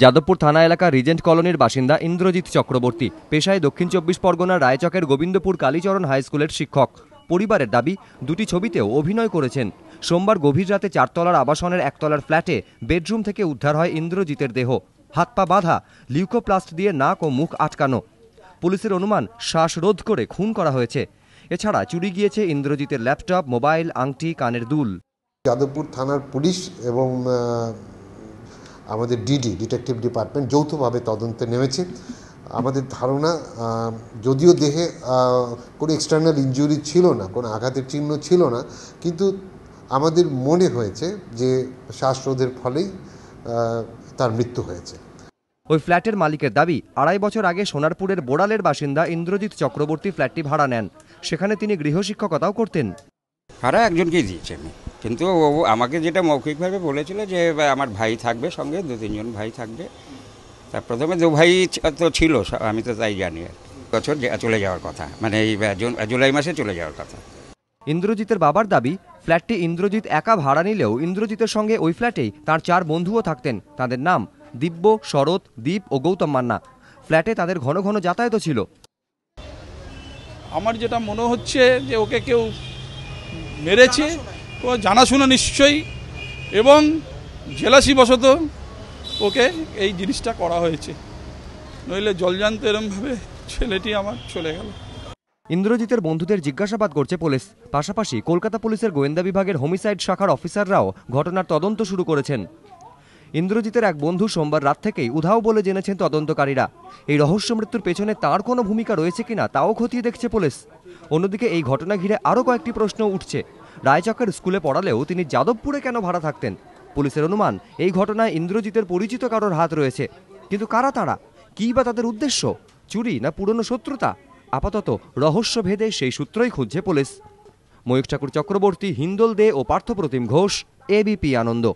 যাদবপুর থানা এলাকা রিজেন্ট কলোনির বাসিন্দা ইন্দ্রজিৎ চক্রবর্তী, পেশায় দক্ষিণ চব্বিশ পরগনার রায়চকের গোবিন্দপুর কালীচরণ হাই স্কুলের শিক্ষক। পরিবারের দাবি, দুটি ছবিতেও অভিনয় করেছেন। সোমবার গভীর রাতে চারতলার আবাসনের একতলার ফ্ল্যাটে বেডরুম থেকে উদ্ধার হয় ইন্দ্রজিতের দেহ। হাত পা বাঁধা, লিউকোপ্লাস্ট দিয়ে নাক ও মুখ আটকানো। পুলিশের অনুমান শ্বাসরোধ করে খুন করা হয়েছে। এছাড়া চুরি গিয়েছে ইন্দ্রজিতের ল্যাপটপ, মোবাইল, আংটি, কানের দুল। যাদবপুর থানার পুলিশ এবং আমাদের ডিডি ডিটেকটিভ ডিপার্টমেন্ট যৌথভাবে তদন্তে নেমেছে। আমাদের ধারণা যদিও দেহে কোনো এক্সটার্নাল ইঞ্জুরি ছিল না কোনো আঘাতের চিহ্ন ছিল না কিন্তু আমাদের মনে হয়েছে যে শ্বাসরোধের ফলেই তার মৃত্যু হয়েছে। ওই ফ্ল্যাটের মালিকের দাবি আড়াই বছর আগে সোনারপুরের বোড়ালের বাসিন্দা ইন্দ্রজিৎ চক্রবর্তী ফ্ল্যাটটি ভাড়া নেন। সেখানে তিনি গৃহশিক্ষকতাও করতেন। ভাড়া একজনকেই দিয়েছি আমি। কিন্তু ও আমাকে যেটা মৌখিকভাবে বলেছিল যে আমার ভাই থাকবে সঙ্গে দু তিনজন ভাই থাকবে। তা প্রথমে দু ভাই তো ছিল আমি তো তাই জানি আর বছর চলে যাওয়ার কথা মানে এই জুন- জুলাই মাসে চলে যাওয়ার কথা। ইন্দ্রজিতের বাবার দাবি ফ্ল্যাটটি ইন্দ্রজিৎ একা ভাড়া নিলেও ইন্দ্রজিতের সঙ্গে ওই ফ্ল্যাটেই তার চার বন্ধুও থাকতেন তাদের নাম দিব্য শরৎ দীপ ও গৌতম মান্না। ফ্ল্যাটে তাদের ঘন ঘন যাতায়াতও ছিল। আমার যেটা মনে হচ্ছে যে ওকে কেউ মেরেছে ও জানাশোনা নিশ্চয়ই, এবং জেলাসি বশত ওকে এই জিনিসটা করা হয়েছে। নইলে জলজান্ত এরমভাবে ছেলেটি আমার চলে গেল। ইন্দ্রজিতের বন্ধুদের জিজ্ঞাসাবাদ করছে পুলিশ। পাশাপাশি কলকাতা পুলিশের গোয়েন্দা বিভাগের হোমিসাইড শাখার অফিসাররাও ঘটনার তদন্ত শুরু করেছেন। ইন্দ্রজিতের এক বন্ধু সোমবার রাত থেকেই উধাও বলে জেনেছেন তদন্তকারীরা। এই রহস্য মৃত্যুর পেছনে তার কোনো ভূমিকা রয়েছে কিনা তাও খতিয়ে দেখছে পুলিশ। অন্যদিকে এই ঘটনা ঘিরে আরও কয়েকটি প্রশ্ন উঠছে। রায়চকের স্কুলে পড়ালেও তিনি যাদবপুরে কেন ভাড়া থাকতেন? পুলিশের অনুমান, এই ঘটনায় ইন্দ্রজিতের পরিচিত কারোর হাত রয়েছে। কিন্তু কারা তারা? কী বা তাদের উদ্দেশ্য? চুরি না পুরনো শত্রুতা? আপাতত রহস্য ভেদে সেই সূত্রই খুঁজছে পুলিশ। ময়ূক ঠাকুর চক্রবর্তী, হিন্দল দে ও পার্থপ্রতিম ঘোষ এবিপি আনন্দ।